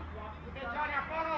Okay, Johnny, I